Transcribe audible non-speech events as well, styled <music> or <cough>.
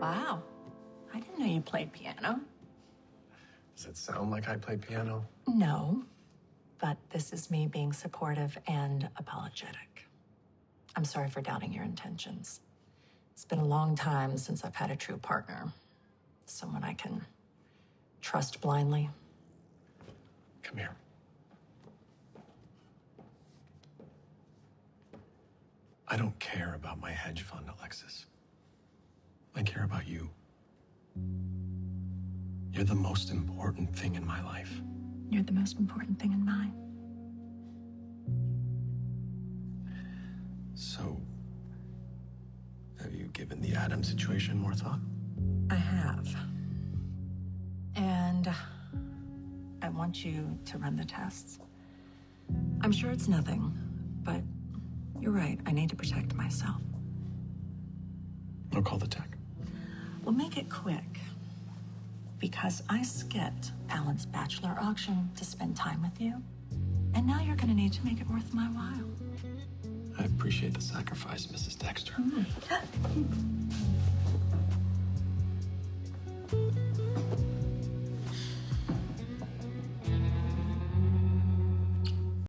Wow. I didn't know you played piano. Does it sound like I play piano? No, but this is me being supportive and apologetic. I'm sorry for doubting your intentions. It's been a long time since I've had a true partner, someone I can trust blindly. Come here. I don't care about my hedge fund, Alexis. I care about you. You're the most important thing in my life. You're the most important thing in mine. So, have you given the Adam situation more thought? I have. And I want you to run the tests. I'm sure it's nothing, but you're right. I need to protect myself. I'll call the tech. We'll make it quick. Because I skipped Alan's bachelor auction to spend time with you. And now you're gonna need to make it worth my while. I appreciate the sacrifice, Mrs. Dexter. Mm-hmm. <laughs>